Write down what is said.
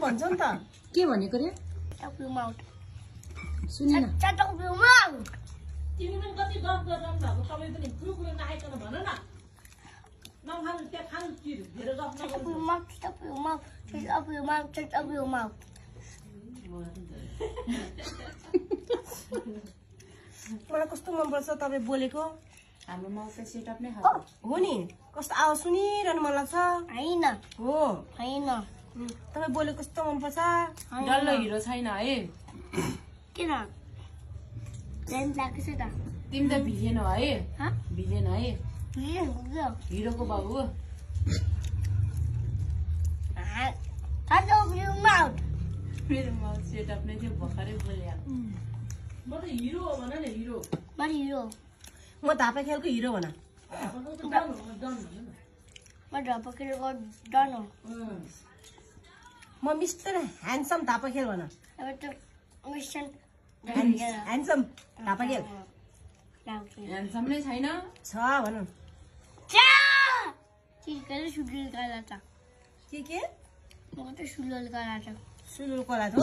भन्छ नि त। के भनेको रे. सुनिन. तिमी पनि कति गरिरहनु भएको? तपाईँ पनि कुरो कुरो नआइकन भन न। नखानु त्यहाँ खानु धेरै. मलाई कस्तो मनपर्छ तपाईँ बोलेको? हाम्रो माउथ त सेटअप नै हो नि। कस्तो आवाज सुनिरहनु मन लाग्छ। होइन। हो। होइन। तपाईँ बोलेको कस्तो मनपर्छ। डल्लो हिरो छैन है। किन? तिमी त भिलेन हो है। हँ? हिरोको बाबु Ah. मेरो माउथ। सेटअप नै थियो भर्खरै बोले म त हिरो हो भन न हिरो। म हिरो म धापा खेलको हिरो भन। डन म ढपकेको डन हो। म मिस्टर ह्यान्डसम धापा खेल भन। अब त मिसन ह्यान्डसम धापा खेल ह्यान्डसम नै छैन? छ भन। के के म त सुलुल काला छ सुलुल कोला छ